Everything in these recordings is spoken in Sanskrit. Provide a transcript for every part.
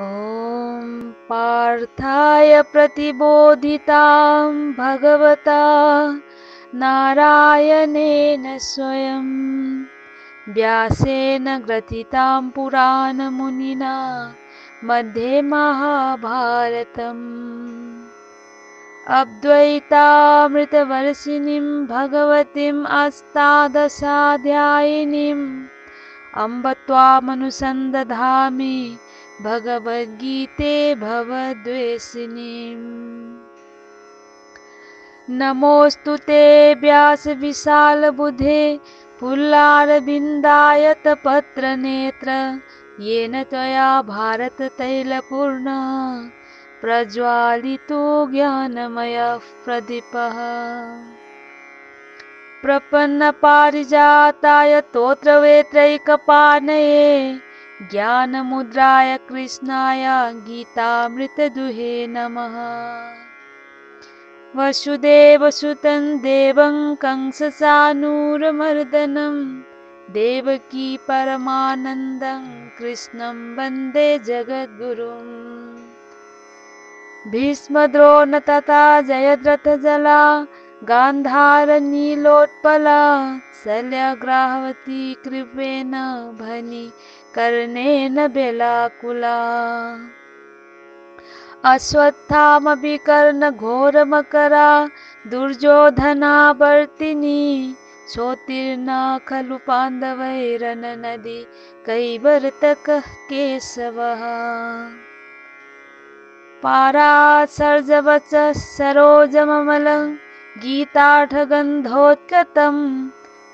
ॐ पार्थाय प्रतिबोधितां भगवता नारायणेन स्वयं व्यासेन ग्रथितां पुराणमुनिना मध्ये महाभारतम् अद्वैतामृतवर्षिणीं भगवतीम् अस्तादशाध्यायिनीम् अम्ब त्वामनुसन्दधामि भगवद्गीते भवद्वेषिणीम् नमोऽस्तु ते व्यासविशालबुधे पुल्लारविन्दायतपत्रनेत्र येन त्वया भारततैलपूर्णः प्रज्वालितो ज्ञानमयः प्रदीपः। प्रपन्नपारिजाताय तोत्रवेत्रैकपाणये ज्ञानमुद्राय कृष्णाय गीतामृतदुहे नमः। वसुदेवसुतं देवं कंससानूरमर्दनं देवकी परमानन्दं कृष्णं वन्दे जगद्गुरुम्। भीष्मद्रोण तथा जयद्रथजला गान्धारनीलोत्पला शल्यग्राहवती कृपेण भनि कर्णेन बेलाकुला। अश्वत्थामभिकर्णघोरमकरा दुर्योधनावर्तिनी सोत्तीर्णा खलु पाण्डवैरननदी कैवर्तकः केशवः। पारासर्जवच सरोजममलं गीतार्थगन्धोत्कतं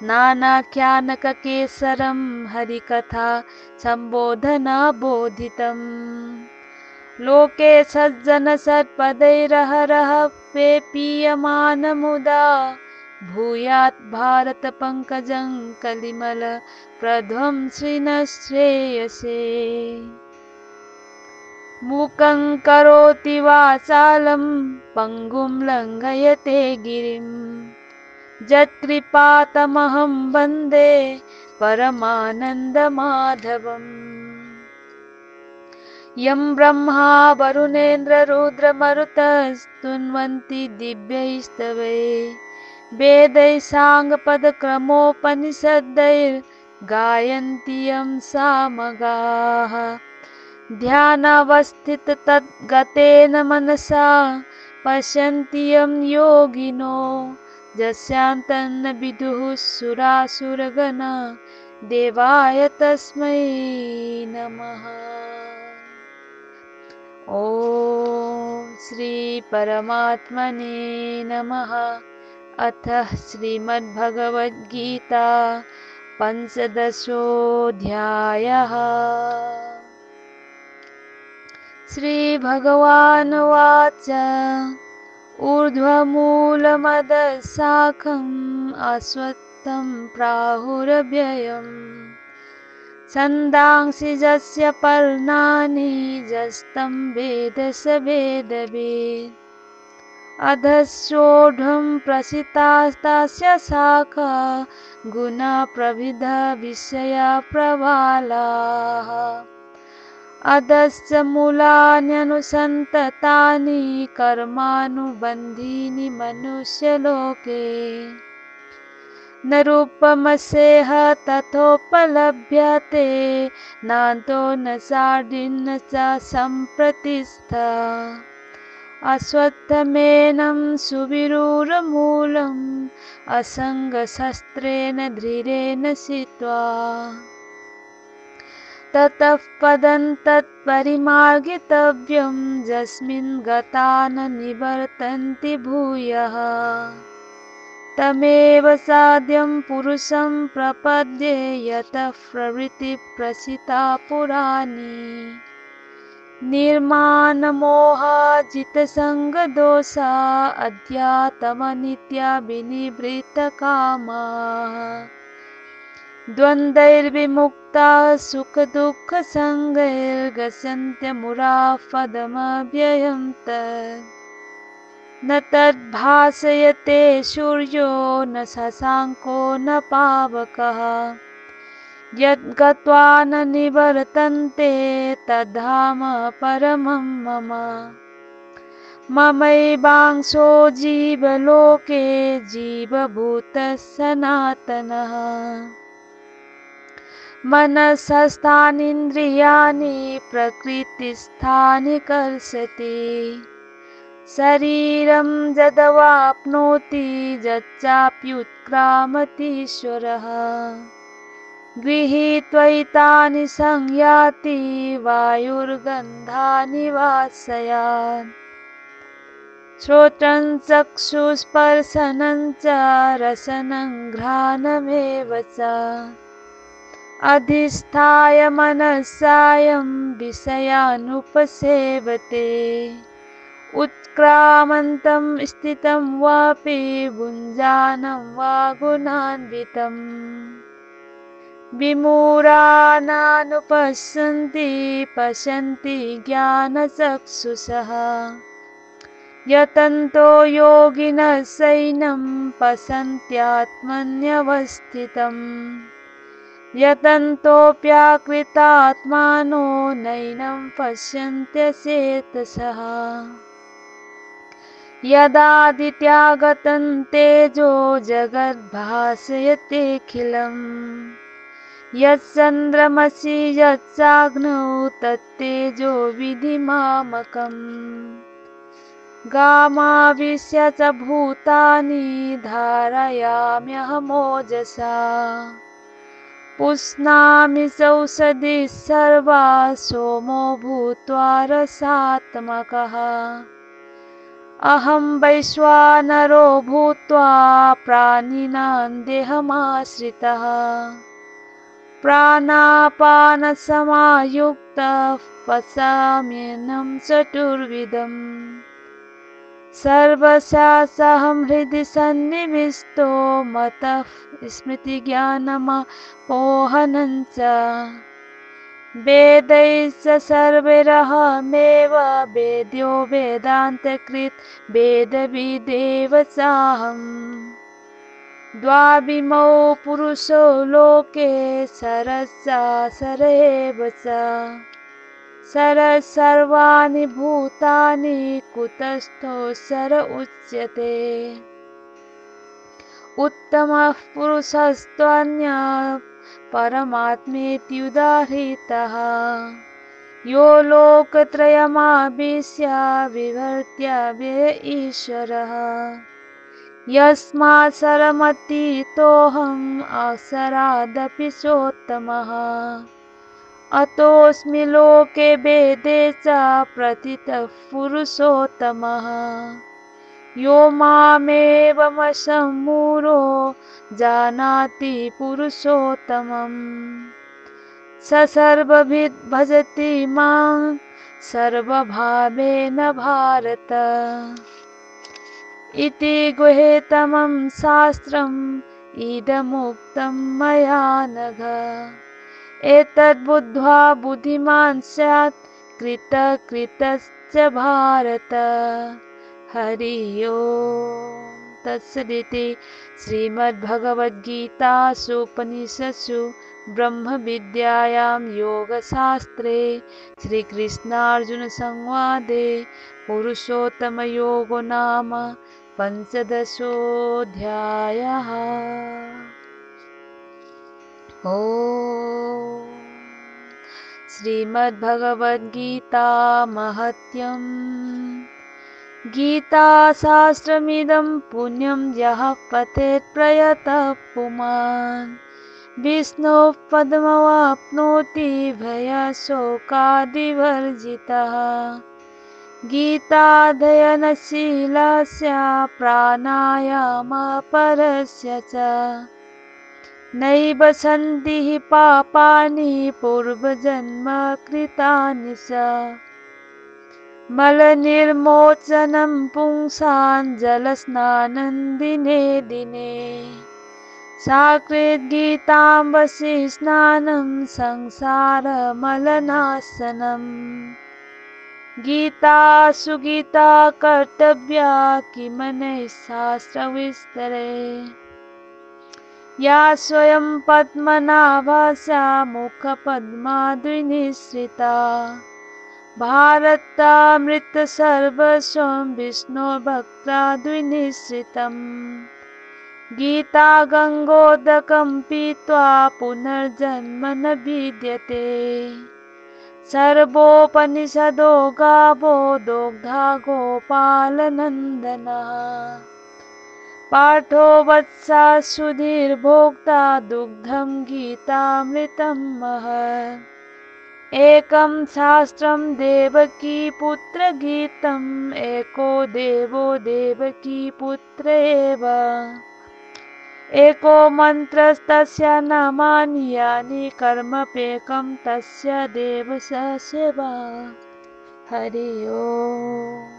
नानाख्यानककेसरं हरिकथा सम्बोधनबोधितम्। लोके सज्जनसत्पदैरहरः पेपीयमानमुदा भूयात् भारतपङ्कजं कलिमलप्रध्वंसिनः श्रेयसे मूकं करोति वाचालं पङ्गुं लङ्घयते गिरिं यत्कृपातमहं वन्दे परमानन्दमाधवम्। यं ब्रह्मा वरुणेन्द्ररुद्रमरुतस्तुन्वन्ति दिव्यैस्तवै। वेदैः साङ्गपदक्रमोपनिषद्दैर्गायन्ति यं सामगाः। ध्यानावस्थिततद्गतेन मनसा पश्यन्ति यं योगिनो यस्यान्तन्न विदुः सुरासुरगणा देवाय तस्मै नमः। ॐ श्रीपरमात्मने नमः। अथ श्रीमद्भगवद्गीता पञ्चदशोऽध्यायः। श्रीभगवानुवाच ऊर्ध्वमूलमदशाखम् अश्वत्थं प्राहुरव्ययम्। छन्दांसि यस्य पर्णानि यस्तं वेद स वेदवेत् अधश्चोढं प्रसितास्तस्य शाखा गुणा प्रविधा विषया प्रबालाः अधश्च मूलान्यनुसन्ततानि कर्मानुबन्धीनि मनुष्यलोके। न रूपमस्येह तथोपलभ्यते नान्तो न सार्डिन्न च सम्प्रतिष्ठा अश्वत्थमेनं सुविरूरमूलम् असङ्गशस्त्रेण धीरेण सित्वा ततः पदं तत्परिमार्गितव्यं। यस्मिन् गता न निवर्तन्ति भूयः। तमेव साध्यं पुरुषं प्रपद्ये यतः प्रवृत्तिप्रसिता पुराणी। निर्माणमोहाजितसङ्गदोषा अध्यात्मनित्या विनिवृत्तकामाः द्वन्द्वैर्विमुक्ता न तद्भासयते सूर्यो न शशाङ्को न पावकः। यद्गत्वा न निवर्तन्ते तद्धाम परमं मम। ममैवांशो जीवलोके जीवभूतः सनातनः मनसस्थानीन्द्रियाणि प्रकृतिस्थानि कर्षति शरीरं यदवाप्नोति यच्चाप्युत्क्रामतीश्वरः। गृहीत्वैतानि संयाति वायुर्गन्धानि वासयान्। श्रोत्रं चक्षुस्पर्शनं च रसनं घ्राणमेव च अधिष्ठाय मनसायं विषयानुपसेवते। उत्क्रामन्तं स्थितं वापि भुञ्जानं वा गुणान्वितम्। विमूरानानुपश्यन्ति पश्यन्ति ज्ञानचक्षुषः। यतन्तो योगिनः सैनं पश्यन्त्यात्मन्यवस्थितम् यतन्तोऽप्याकृतात्मानो नैनं पश्यन्त्यचेतसः यदादित्यागतं तेजो जगद्भासयतेऽखिलम् यच्चन्द्रमसि यच्चाग्नौ तत्तेजो विधिमामकम्। गामाविश्य च भूतानि धारयाम्यहमोजसा पुष्णामि चौषधिः सर्वा सोमो भूत्वा रसात्मकः। अहं वैश्वानरो भूत्वा प्राणिनां देहमाश्रितः। प्राणापानसमायुक्तः पचाम्यन्नं चतुर्विधम् सर्वशासहं हृदि सन्निविष्टो मतः स्मृतिज्ञानमपोहनं च वेदैश्च सर्वैरहमेव वेद्यो वेदान्तकृत् वेदविदेव चाहम् द्वाविमौ पुरुषो लोके सरश्चासर एव च सर सर्वाणि भूतानि कुतस्थो सर उच्यते। उत्तमः पुरुषस्त्वन्य परमात्मेत्युदाहृतः। यो लोकत्रयमाविश्य विभर्त्य व्यय ईश्वरः। यस्मात् सरमतीतोऽहम् अक्षरादपि चोत्तमः अतोऽस्मि लोके वेदे च प्रतितः पुरुषोत्तमः। यो मामेवमसम्मूढो जानाति पुरुषोत्तमम्। स सर्वविद् भजति मां सर्वभावेन भारत। इति गुहेतमं शास्त्रम् इदमुक्तं मया नघ एतद्बुद्ध्वा बुद्धिमान् स्यात् कृतकृतश्च भारत। हरि ओम् तत्सदिति श्रीमद्भगवद्गीतासूपनिषत्सु ब्रह्मविद्यायां योगशास्त्रे श्रीकृष्णार्जुनसंवादे पुरुषोत्तमयोगो नाम पञ्चदशोऽध्यायः ॐ श्रीमद्भगवद्गीतामहत्यम् गीताशास्त्रमिदं पुण्यं यः पठेत् प्रयतः पुमान्। विष्णोः पद्मवाप्नोति भयशोकादिवर्जितः गीताध्ययनशीलस्य प्राणायामपरस्य च नैव सन्ति हि पापानि पूर्वजन्मकृतानि च मलनिर्मोचनं पुंसां जलस्नानं दिने दिने। साकृद्गीताम्बसि स्नानं संसारमलनाशनम् गीता सुगीता कर्तव्या किमनैः शास्त्रविस्तरे या स्वयं पद्मनाभास्या मुखपद्माद्विनिश्रिता भारतामृतसर्वस्वं विष्णुभक्ताद्विनिश्रितम् गीता गङ्गोदकं पीत्वा पुनर्जन्म न विद्यते। सर्वोपनिषदो गावो दोग्धा गोपालनन्दनः पाठो वत्सा सुधीर्भोक्ता दुग्धं गीतामृतं महत् एकं शास्त्रं देवकी पुत्रगीतम् एको देवो देवकी पुत्र एव। एको मन्त्रस्तस्य नामानि यानि कर्मपेकं तस्य देवस्य सेवा। हरि ओम्